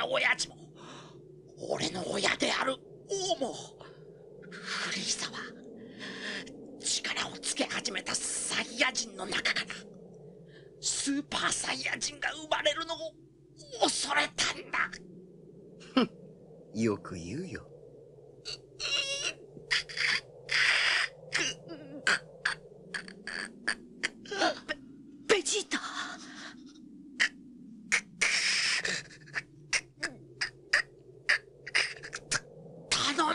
の親父も俺の親である王もフリーザは力をつけ始めたサイヤ人の中からスーパーサイヤ人が生まれるのを恐れたんだ。よく言うよベジータ頼む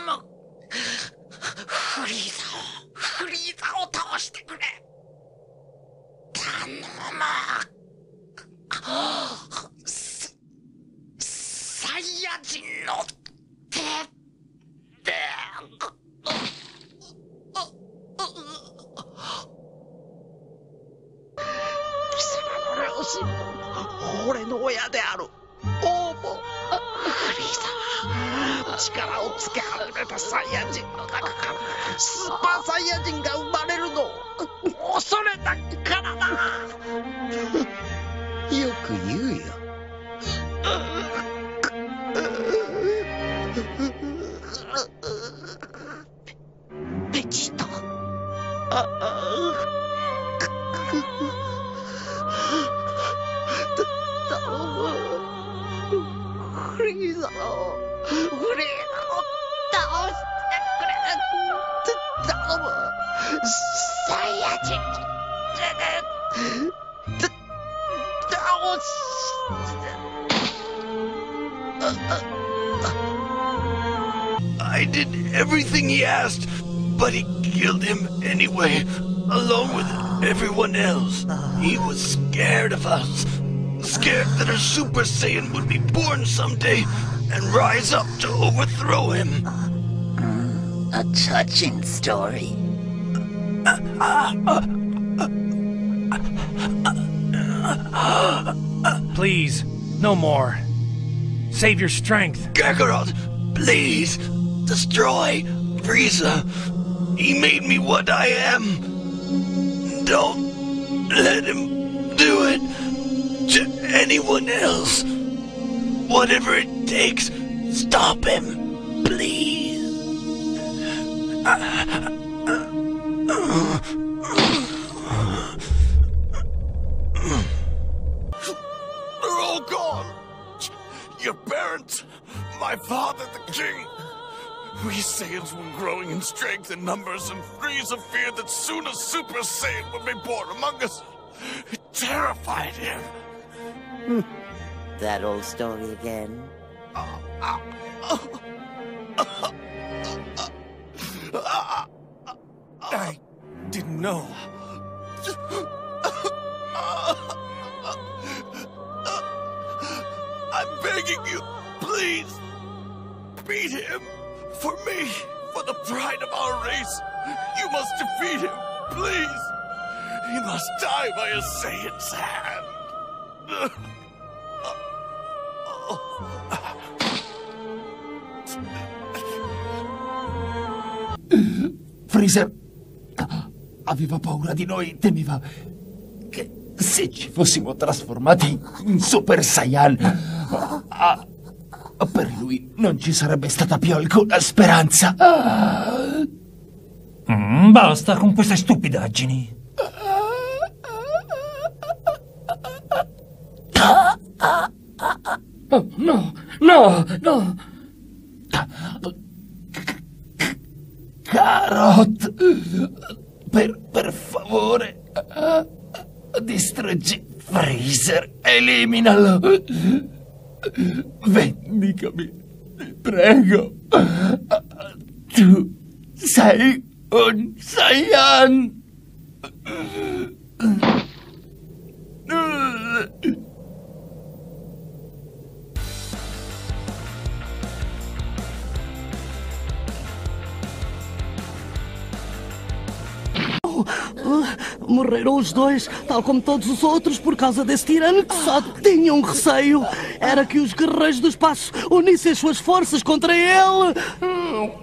フリーザをフリーザを倒してくれ頼むササイヤ人の手で貴様の両親も俺の親である王もフリーザは力をつけ始めたサイヤ人の中からスーパーサイヤ人が生まれるのを恐れたからだよく言うよ。フリーザをフリーザを倒してくれ頼むサイヤ人た倒して I did everything he asked, but he killed him anyway, along with everyone else. He was scared of us. Scared that a Super Saiyan would be born someday and rise up to overthrow him. A touching story. Please, no more. Save your strength. Kakarot, please, destroy Frieza. He made me what I am. Don't let him do it to anyone else. Whatever it takes, stop him, please. They're all gone. Your parents, my father, the king. We Saiyans were growing in strength and numbers, and Frieza feared that soon a Super Saiyan would be born among us. It terrified him. That old story again? I didn't know. I'm begging you, please, beat him for me, for the pride of our race. You must defeat him, please. He must die by a Saiyan's hand. Freezer aveva paura di noi, temeva che se ci fossimo trasformati in Super Saiyan, per lui non ci sarebbe stata più alcuna speranza. Mm, basta con queste stupidaggini. Oh, no, no, no. Carrot, per, per favore, distruggi Freezer, eliminalo. Vendicami, prego. Tu sei un Saiyan. Morreram os dois, tal como todos os outros, por causa desse tirano que só tinha um receio. Era que os guerreiros do espaço unissem as suas forças contra ele.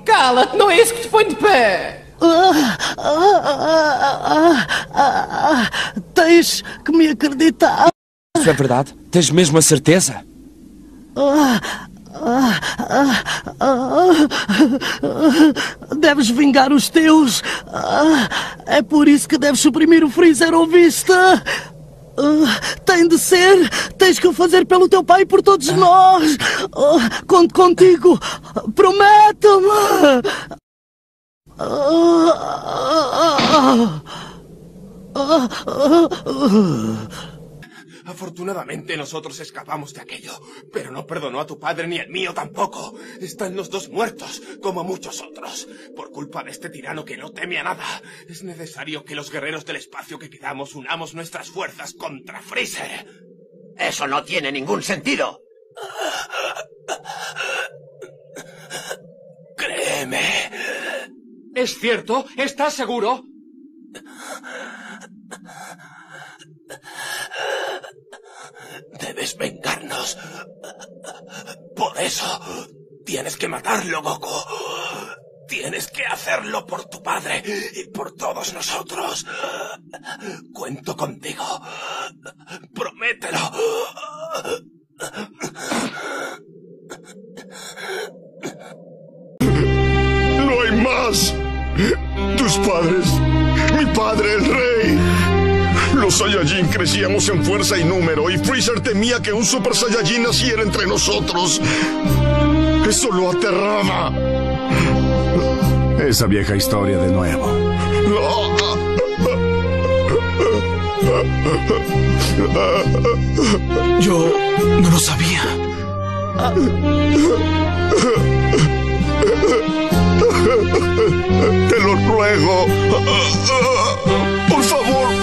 Cala-te, não é isso que te põe de pé! Ah, ah, ah, ah, ah, ah, tens que me acreditar. Isso é verdade? Tens mesmo a certeza? Ah, ah, ah, ah, Deves vingar os teus. É por isso que deves suprimir o Freezer, ouviste? Ah, Tem de ser. Tens que o fazer pelo teu pai e por todos nós. Ah, Conto contigo. Promete-me. Ah, Afortunadamente nosotros escapamos de aquello, pero no perdonó a tu padre ni el mío tampoco. Están los dos muertos, como muchos otros, por culpa de este tirano que no teme a nada. Es necesario que los guerreros del espacio que quedamos unamos nuestras fuerzas contra Freezer. Eso no tiene ningún sentido. Créeme. ¿Es cierto? ¿Estás seguro? Debes vengarnos. Por eso, tienes que matarlo, Goku. Tienes que hacerlo por tu padre y por todos nosotros. Cuento contigo. Promételo. Saiyajin crecíamos en fuerza y número y Freezer temía que un Super Saiyajin naciera entre nosotros. Eso lo aterraba. Esa vieja historia de nuevo. Yo no lo sabía. Te lo ruego. Por favor,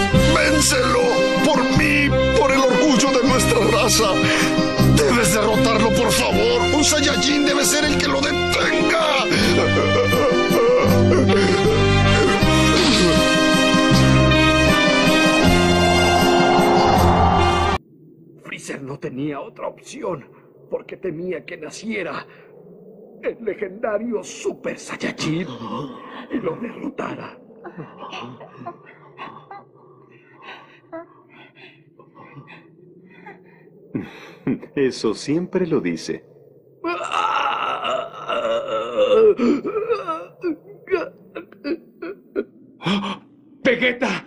vénselo. Por mí, por el orgullo de nuestra raza. Debes derrotarlo, por favor. Un Saiyajin debe ser el que lo detenga. Freezer no tenía otra opción porque temía que naciera el legendario Super Saiyajin y lo derrotara. Eso siempre lo dice. ¡Vegeta!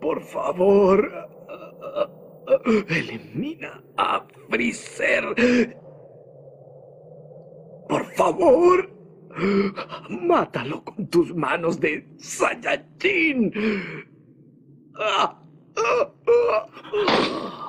Por favor, elimina a Freezer. Por favor, Mátalo con tus manos de Saiyajin. Ah, ah, ah,